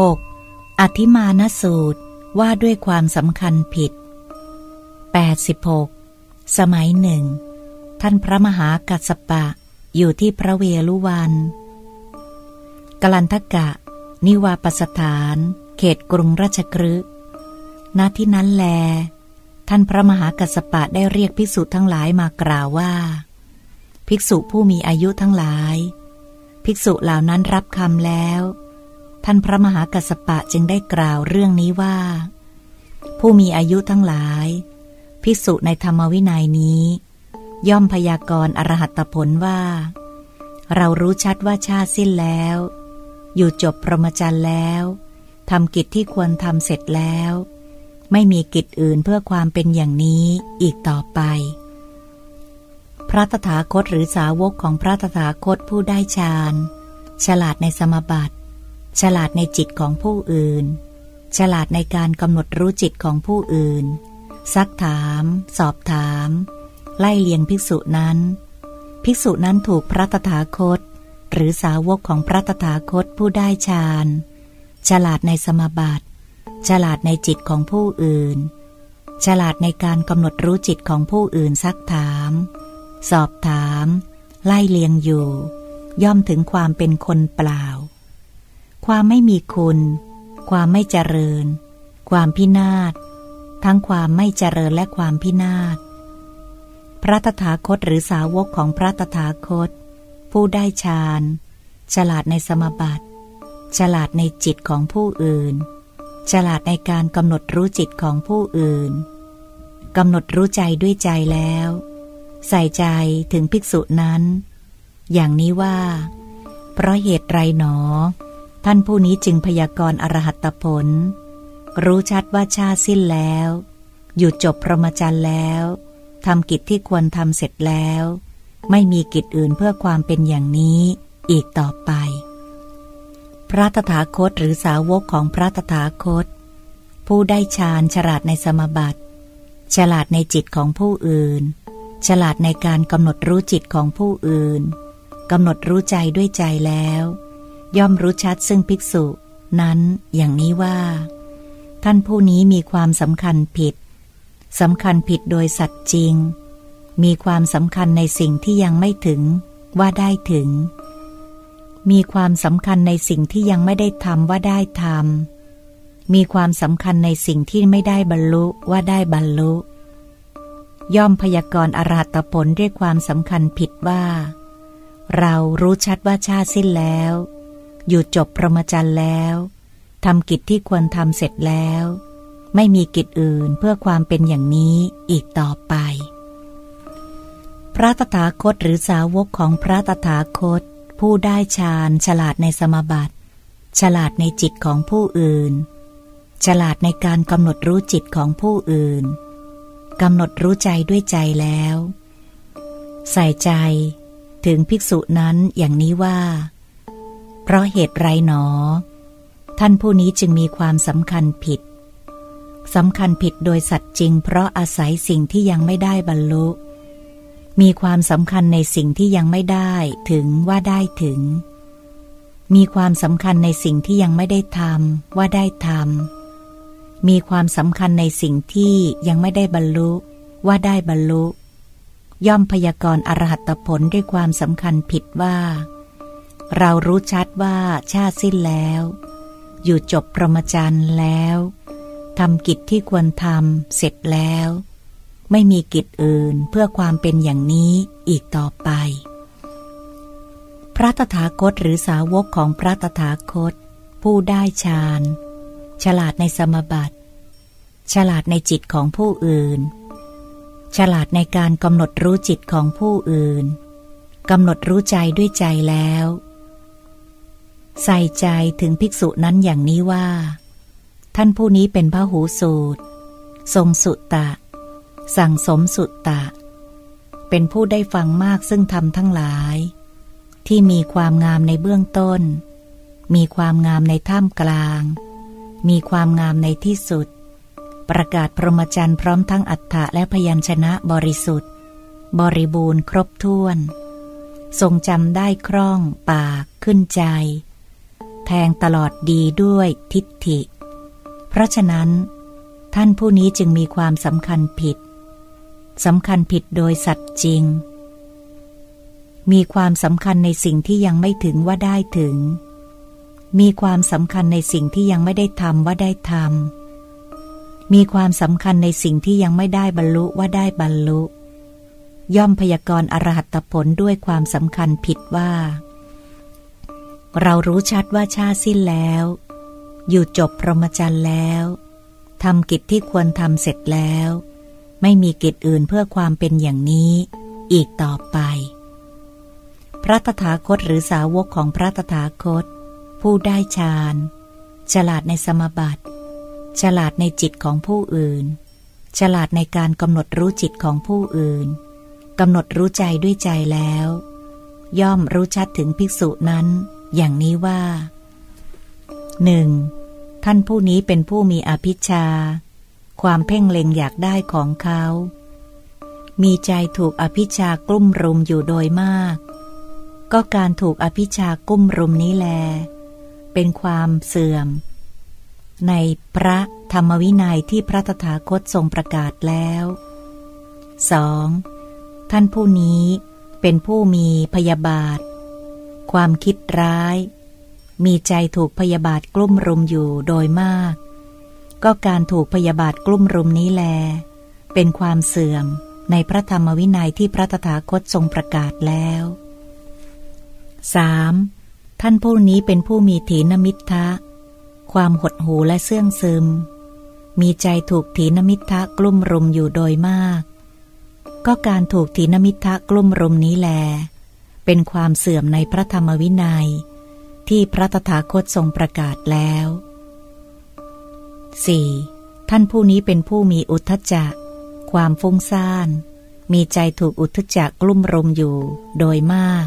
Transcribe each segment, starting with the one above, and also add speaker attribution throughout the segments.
Speaker 1: 6. อธิมานสูตรว่าด้วยความสำคัญผิด 86. สมัยหนึ่ง ท่านพระมหากัสปะอยู่ที่พระเวลุวัน กลันทกะ นิวาปสถาน เขตกรุงราชกฤห์ณที่นั้นแล ท่านพระมหากัสปะได้เรียกภิกษุทั้งหลายมากล่าวว่า ภิกษุผู้มีอายุทั้งหลาย ภิกษุเหล่านั้นรับคำแล้ว ท่านพระมหากัสปะจึงได้กล่าวเรื่องนี้ว่า ผู้มีอายุทั้งหลาย ภิกษุในธรรมวินัยนี้ ย่อมพยากรณ์อรหัตผลว่า เรารู้ชัดว่าชาติสิ้นแล้ว อยู่จบพรหมจรรย์แล้วทำกิจที่ควรทำเสร็จแล้ว ไม่มีกิจอื่นเพื่อความเป็นอย่างนี้อีกต่อไป พระตถาคตหรือสาวกของพระตถาคตผู้ได้ฌานฉลาดในสมบัติ ฉลาดในจิตของผู้อื่น ฉลาดในการกำหนดรู้จิตของผู้อื่น ซักถาม สอบถาม ไล่เลียงภิกษุนั้น ภิกษุนั้นถูกพระตถาคต หรือสาวกของพระตถาคตผู้ได้ฌานฉลาดในสมบัติฉลาดในจิตของผู้อื่น ฉลาดในการกำหนดรู้จิตของผู้อื่นซักถาม สอบถาม ไล่เลียงอยู่ ย่อมถึงความเป็นคนเปล่า ความไม่มีคุณ ความไม่เจริญ ความพินาศ ทั้งความไม่เจริญและความพินาศ พระตถาคตหรือสาวกของพระตถาคต ผู้ได้ฌาน ฉลาดในสมบัติ ฉลาดในจิตของผู้อื่น ฉลาดในการกำหนดรู้จิตของผู้อื่น กำหนดรู้ใจด้วยใจแล้ว ใส่ใจถึงภิกษุนั้น อย่างนี้ว่า เพราะเหตุไรหนอ ท่านผู้นี้จึงพยากรณ์อรหัตผล รู้ชัดว่าชาสิ้นแล้ว อยู่จบพรหมจรรย์แล้วทำกิจที่ควรทำเสร็จแล้ว ไม่มีกิจอื่นเพื่อความเป็นอย่างนี้อีกต่อไป พระตถาคตหรือสาวกของพระตถาคต ผู้ได้ฌานฉลาดในสมบัติ ฉลาดในจิตของผู้อื่น ฉลาดในการกำหนดรู้จิตของผู้อื่นกำหนดรู้ใจด้วยใจแล้ว ย่อมรู้ชัดซึ่งภิกษุ นั้นอย่างนี้ว่า ท่านผู้นี้มีความสำคัญผิดสำคัญผิดโดยสัตว์จริง มีความสำคัญในสิ่งที่ยังไม่ถึงว่าได้ถึง มีความสำคัญในสิ่งที่ยังไม่ได้ทำว่าได้ทำ มีความสำคัญในสิ่งที่ไม่ได้บรรลุว่าได้บรรลุ ย่อมพยากรณ์อรหัตผลด้วยความสำคัญผิดว่า เรารู้ชัดว่าชาติสิ้นแล้ว อยู่จบพรหมจรรย์แล้วทำกิจที่ควรทำเสร็จแล้ว ไม่มีกิจอื่นเพื่อความเป็นอย่างนี้อีกต่อไป พระตถาคตหรือสาวกของพระตถาคต ผู้ได้ฌานฉลาดในสมบัติ ฉลาดในจิตของผู้อื่น ฉลาดในการกำหนดรู้จิตของผู้อื่นกำหนดรู้ใจด้วยใจแล้ว ใส่ใจถึงภิกษุนั้นอย่างนี้ว่า เพราะเหตุไรหนอ ท่านผู้นี้จึงมีความสำคัญผิดสำคัญผิดโดยสัตว์จริง เพราะอาศัยสิ่งที่ยังไม่ได้บรรลุ มีความสำคัญในสิ่งที่ยังไม่ได้ถึงว่าได้ถึง มีความสำคัญในสิ่งที่ยังไม่ได้ทำว่าได้ทำมีความสำคัญในสิ่งที่ยังไม่ได้บรรลุ ว่าได้บรรลุ ย่อมพยากรณ์อรหัตผลด้วยความสำคัญผิดว่า เรารู้ชัดว่าชาติสิ้นแล้ว อยู่จบประมจันแล้วทำกิจที่ควรทำเสร็จแล้ว ไม่มีกิจอื่นเพื่อความเป็นอย่างนี้อีกต่อไป พระตถาคตหรือสาวกของพระตถาคต ผู้ได้ฌานฉลาดในสมบัติ ฉลาดในจิตของผู้อื่น ฉลาดในการกำหนดรู้จิตของผู้อื่นกำหนดรู้ใจด้วยใจแล้ว ใส่ใจถึงภิกษุนั้นอย่างนี้ว่า ท่านผู้นี้เป็นพระหูสูตร ทรงสุตตะ สั่งสมสุตตะ เป็นผู้ได้ฟังมากซึ่งทำทั้งหลาย ที่มีความงามในเบื้องต้น มีความงามในท่ามกลาง มีความงามในที่สุด ประกาศพรหมจรรย์พร้อมทั้งอัฏฐะและพยัญชนะบริสุทธิ์ บริบูรณ์ครบถ้วน ทรงจำได้คล่องปากขึ้นใจ งตลอดดีด้วยทิฏฐิ เพราะฉะนั้น ท่านผู้นี้จึงมีความสำคัญผิดสำคัญผิดโดยสัตว์จริง มีความสำคัญในสิ่งที่ยังไม่ถึงว่าได้ถึง มีความสำคัญในสิ่งที่ยังไม่ได้ทำว่าได้ทำมีความสำคัญในสิ่งที่ยังไม่ได้บรรลุว่าได้บรรลุ ย่อมพยากรณ์อรหัตผลด้วยความสำคัญผิดว่า เรารู้ชัดว่าชาสิ้นแล้ว อยู่จบพรหมจรรย์แล้วทำกิจที่ควรทำเสร็จแล้ว ไม่มีกิจอื่นเพื่อความเป็นอย่างนี้ อีกต่อไป พระตถาคตหรือสาวกของพระตถาคต ผู้ได้ฌานฉลาดในสมบัติฉลาดในจิตของผู้อื่น ฉลาดในการกำหนดรู้จิตของผู้อื่นกำหนดรู้ใจด้วยใจแล้ว ย่อมรู้ชัดถึงภิกษุนั้น อย่างนี้ว่าหนึ่งท่านผู้นี้เป็นผู้มีอภิชา ความเพ่งเล็งอยากได้ของเขา มีใจถูกอภิชากลุ่มรุมอยู่โดยมาก ก็การถูกอภิชากลุ่มรุมนี้แล เป็นความเสื่อม ในพระธรรมวินัยที่พระตถาคตทรงประกาศแล้ว 2. ท่านผู้นี้เป็นผู้มีพยาบาท ความคิดร้าย มีใจถูกพยาบาทกลุ่มรุมอยู่โดยมาก ก็การถูกพยาบาทกลุ่มรุมนี้แล เป็นความเสื่อมในพระธรรมวินัยที่พระตถาคตทรงประกาศแล้ว 3. ท่านผู้นี้เป็นผู้มีถีนมิทะความหดหูและเสื่องซึม มีใจถูกถีนมิทะกลุ่มรุมอยู่โดยมาก ก็การถูกถีนมิทะกลุ่มรุมนี้แล เป็นความเสื่อมในพระธรรมวินัย ที่พระตถาคตทรงประกาศแล้ว 4. ท่านผู้นี้เป็นผู้มีอุทจจะความฟุ้งซ่าน มีใจถูกอุทจจะกลุ่มรมอยู่โดยมาก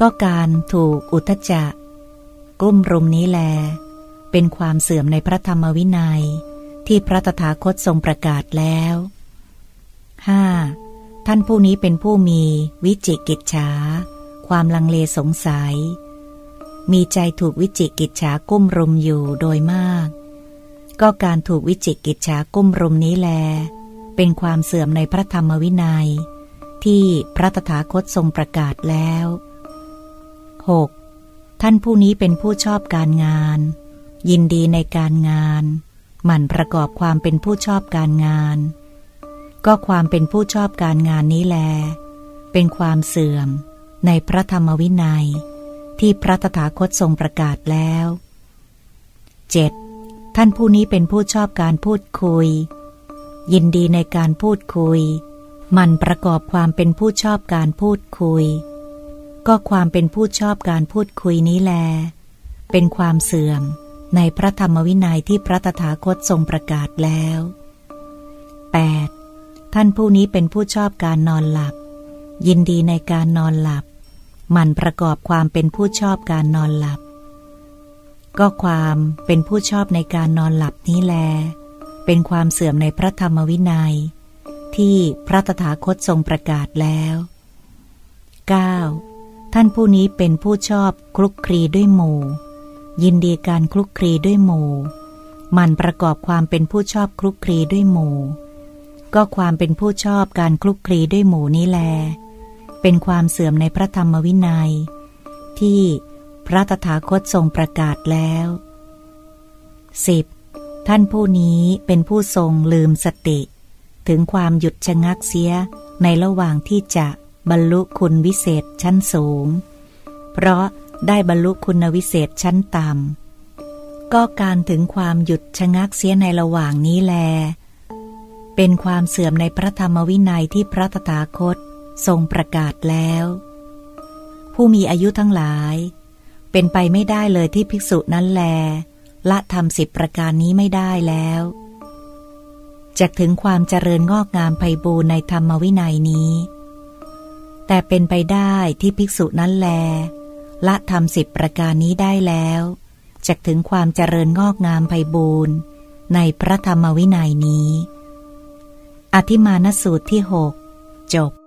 Speaker 1: ก็การถูกอุทจจะกลุ่มรมนี้แล เป็นความเสื่อมในพระธรรมวินัย ที่พระตถาคตทรงประกาศแล้ว 5. ท่านผู้นี้เป็นผู้มีวิจิกิจฉาความลังเลสงสัย มีใจถูกวิจิกิจฉากุ้มรุมอยู่โดยมาก ก็การถูกวิจิกิจฉากุ้มรุมนี้แล เป็นความเสื่อมในพระธรรมวินัย ที่พระตถาคตทรงประกาศแล้ว 6. ท่านผู้นี้เป็นผู้ชอบการงาน ยินดีในการงาน หมั่นประกอบความเป็นผู้ชอบการงาน ก็ความเป็นผู้ชอบการงานนี้แล เป็นความเสื่อมในพระธรรมวินัย ที่พระตถาคตทรงประกาศแล้ว 7. ท่านผู้นี้เป็นผู้ชอบการพูดคุย ยินดีในการพูดคุย มันประกอบความเป็นผู้ชอบการพูดคุย ก็ความเป็นผู้ชอบการพูดคุยนี้แล เป็นความเสื่อมในพระธรรมวินัยที่พระตถาคตทรงประกาศแล้ว 8. ท่านผู้นี้เป็นผู้ชอบการนอนหลับ ยินดีในการนอนหลับ มันประกอบความเป็นผู้ชอบการนอนหลับ ก็ความเป็นผู้ชอบในการนอนหลับนี้แล เป็นความเสื่อมในพระธรรมวินัย ที่พระตถาคตทรงประกาศแล้ว 9. ท่านผู้นี้เป็นผู้ชอบคลุกคลีด้วยหมู่ ยินดีการคลุกคลีด้วยหมู่ มันประกอบความเป็นผู้ชอบคลุกคลีด้วยหมู่ ก็ความเป็นผู้ชอบการคลุกคลีด้วยหมู่นี้แล เป็นความเสื่อมในพระธรรมวินัย ที่พระตถาคตทรงประกาศแล้ว 10. ท่านผู้นี้เป็นผู้ทรงลืมสติ ถึงความหยุดชะงักเสียในระหว่างที่จะบรรลุคุณวิเศษชั้นสูง เพราะได้บรรลุคุณวิเศษชั้นต่ำก็การถึงความหยุดชะงักเสียในระหว่างนี้แล เป็นความเสื่อมในพระธรรมวินัยที่พระตถาคตทรงประกาศแล้ว ผู้มีอายุทั้งหลาย เป็นไปไม่ได้เลยที่ภิกษุนั้นแล ละทำสิบประการนี้ไม่ได้แล้วจะถึงความเจริญงอกงามไพบูรในธรรมวินัยนี้ แต่เป็นไปได้ที่ภิกษุนั้นแล ละทำสิบประการนี้ได้แล้วจะถึงความเจริญงอกงามไพบูรในพระธรรมวินัยนี้ อธิมานสูตรที่หกจบ